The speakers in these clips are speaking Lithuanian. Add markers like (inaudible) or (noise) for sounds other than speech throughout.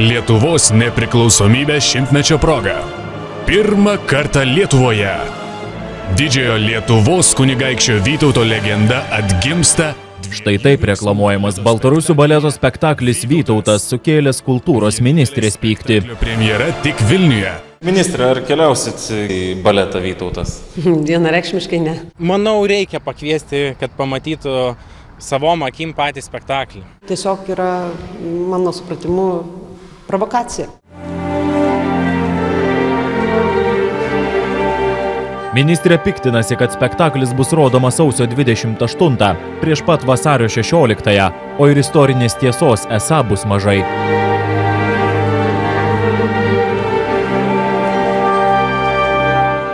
Lietuvos nepriklausomybės šimtmečio proga. Pirmą kartą Lietuvoje. Didžiojo Lietuvos kunigaikščio Vytauto legenda atgimsta Štai taip reklamuojamas Baltarusių baleto spektaklis Vytautas sukėlęs kultūros ministrės pyktį. premjera tik Vilniuje. Ministrė, ar keliausit į baletą Vytautas? (laughs) Vienareikšmiškai ne. Manau, reikia pakviesti, kad pamatytų savom akim patį spektaklį. Tiesiog yra, mano supratimu, provokacija. Ministrė piktinasi, kad spektaklis bus rodomas sausio 28, prieš pat vasario 16, o ir istorinės tiesos esą bus mažai.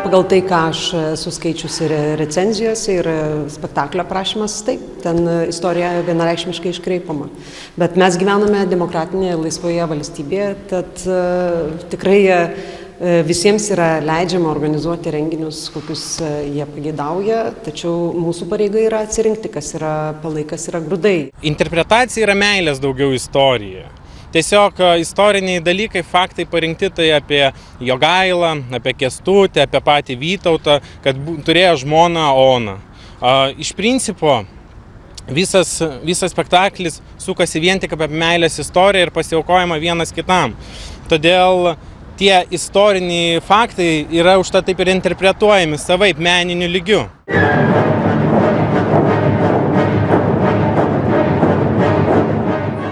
Pagal tai, ką aš esu skaičiusi re- recenzijose ir spektaklio aprašymas, taip, ten istorija vienareikšmiškai iškreipama. Bet mes gyvename demokratinėje laisvoje valstybėje, tad e, tikrai e, visiems yra leidžiama organizuoti renginius, kokius e, jie pageidauja, tačiau mūsų pareiga yra atsirinkti, kas yra palaikas, yra grūdai. Interpretacija yra meilės daugiau istorija. Tiesiog e, istoriniai dalykai, faktai parinkti tai apie Jogailą, apie Kestutį, apie patį Vytautą, kad turėjo žmoną Oną. Iš principo visas, visas spektaklis sukasi vien tik apie meilės istoriją ir pasiaukojimą vienas kitam. Todėl tie istoriniai faktai yra už tą taip ir interpretuojami savaip meniniu lygiu.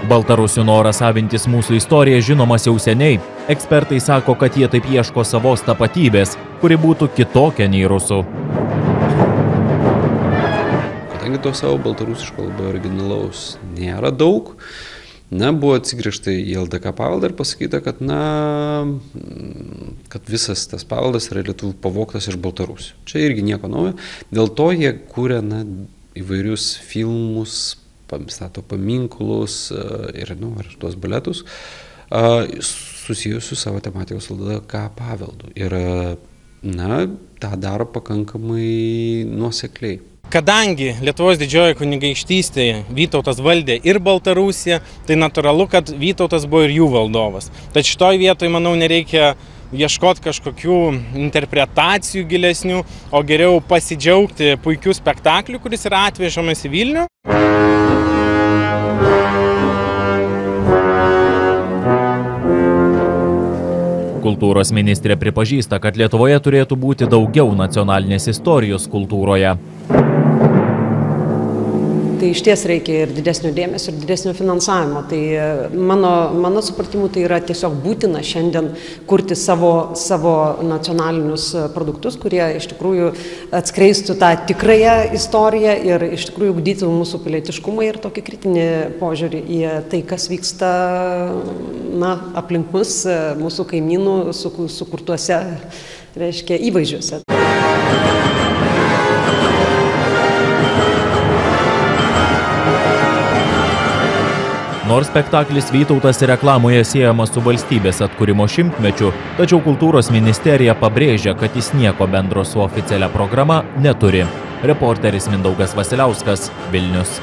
Baltarusių noras savintis mūsų istoriją žinomas jau seniai. Ekspertai sako, kad jie taip ieško savos tapatybės, kuri būtų kitokia nei rusų. Kadangi to savo baltarusiško labai originalaus nėra daug, na, buvo atsigrįžta į LDK paveldą ir pasakyta, kad, na, kad visas tas paveldas yra lietuvų pavoktas iš Baltarusių. Čia irgi nieko naujo. Dėl to jie kūrė, na, įvairius filmus, stato paminklus e, ir, nu, ir tuos baletus e, susijusius su savo tematikos LDK paveldu. Ir, e, na, tą daro pakankamai nuosekliai. Kadangi Lietuvos didžioji kunigaikštystėje Vytautas valdė ir Baltarusiją, tai natūralu, kad Vytautas buvo ir jų valdovas. Tad šitoj vietoj, manau, nereikia ieškoti kažkokių interpretacijų gilesnių, o geriau pasidžiaugti puikiu spektakliu, kuris yra atvežamas į Vilnių. Kultūros ministrė pripažįsta, kad Lietuvoje turėtų būti daugiau nacionalinės istorijos kultūroje. Tai iš ties reikia ir didesnio dėmesio, ir didesnio finansavimo. Tai e, mano, mano supratimu tai yra tiesiog būtina šiandien kurti savo, savo nacionalinius e, produktus, kurie iš tikrųjų atskleistų tą tikrąją istoriją ir iš tikrųjų ugdytų mūsų pilietiškumą ir tokį kritinį požiūrį į tai, kas vyksta na, aplink mus, e, mūsų kaimynų suku- sukurtuose, reiškia, įvaizdžiuose. Nors spektaklis Vytautas reklamoje siejamas su valstybės atkūrimo šimtmečiu, tačiau kultūros ministerija pabrėžia, kad jis nieko bendro su oficialia programa neturi. Reporteris Mindaugas Vasiliauskas, Vilnius.